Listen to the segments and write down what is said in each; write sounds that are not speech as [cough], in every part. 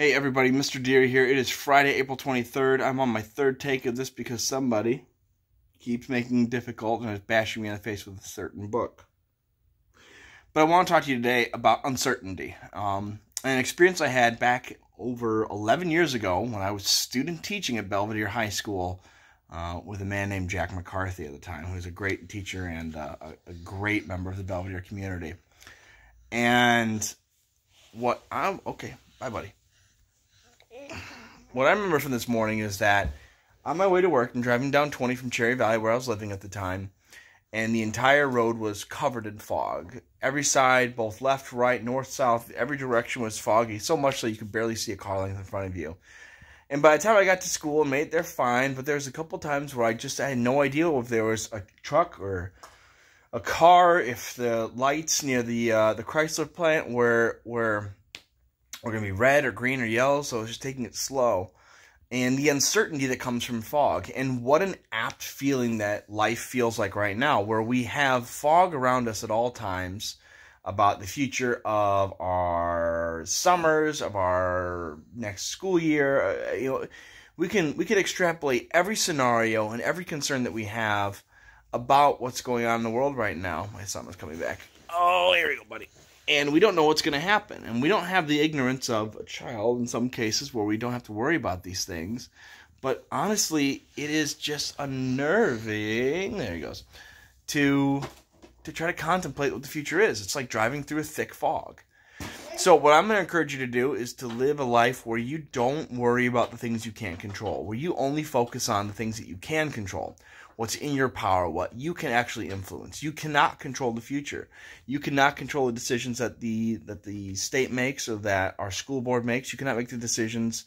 Hey everybody, Mr. Deery here. It is Friday, April 23rd. I'm on my third take of this because somebody keeps making it difficult and is bashing me in the face with a certain book. But I want to talk to you today about uncertainty. Um, an experience I had back over 11 years ago when I was student teaching at Belvidere High School uh, with a man named Jack McCarthy at the time, who was a great teacher and uh, a, a great member of the Belvidere community. And what I'm, okay, bye buddy what I remember from this morning is that on my way to work, I'm driving down 20 from Cherry Valley, where I was living at the time, and the entire road was covered in fog. Every side, both left, right, north, south, every direction was foggy, so much so you could barely see a car length in front of you. And by the time I got to school and made it there fine, but there was a couple times where I just I had no idea if there was a truck or a car, if the lights near the uh, the Chrysler plant were were were going to be red or green or yellow, so I was just taking it slow. And the uncertainty that comes from fog. And what an apt feeling that life feels like right now, where we have fog around us at all times about the future of our summers, of our next school year. Uh, you know, we can we can extrapolate every scenario and every concern that we have about what's going on in the world right now. My son is coming back. Oh, here we go, buddy and we don't know what's going to happen. And we don't have the ignorance of a child in some cases where we don't have to worry about these things. But honestly, it is just unnerving. There he goes. To to try to contemplate what the future is. It's like driving through a thick fog. So what I'm going to encourage you to do is to live a life where you don't worry about the things you can't control, where you only focus on the things that you can control what's in your power, what you can actually influence. You cannot control the future. You cannot control the decisions that the that the state makes or that our school board makes. You cannot make the decisions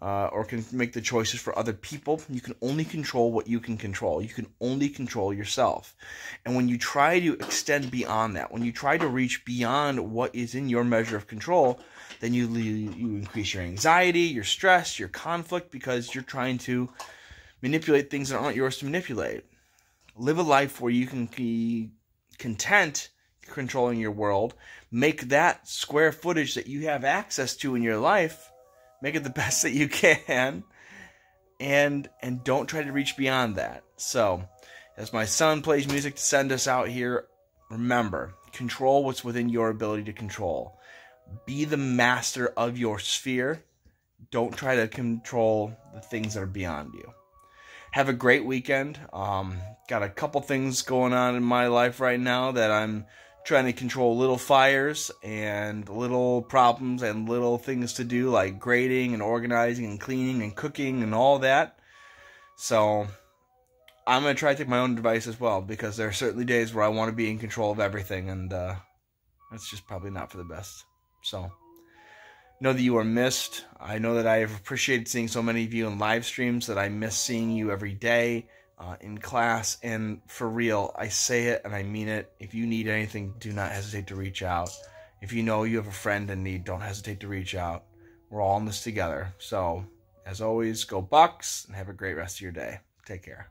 uh, or can make the choices for other people. You can only control what you can control. You can only control yourself. And when you try to extend beyond that, when you try to reach beyond what is in your measure of control, then you you increase your anxiety, your stress, your conflict because you're trying to manipulate things that aren't yours to manipulate. Live a life where you can be content controlling your world. Make that square footage that you have access to in your life, make it the [laughs] best that you can. And and don't try to reach beyond that. So, as my son plays music to send us out here, remember, control what's within your ability to control. Be the master of your sphere. Don't try to control the things that are beyond you have a great weekend. Um, got a couple things going on in my life right now that I'm trying to control little fires and little problems and little things to do like grading and organizing and cleaning and cooking and all that. So I'm going to try to take my own advice as well because there are certainly days where I want to be in control of everything and uh, that's just probably not for the best. So know that you are missed. I know that I have appreciated seeing so many of you in live streams, that I miss seeing you every day uh, in class. And for real, I say it and I mean it. If you need anything, do not hesitate to reach out. If you know you have a friend in need, don't hesitate to reach out. We're all in this together. So, as always, go Bucks and have a great rest of your day. Take care.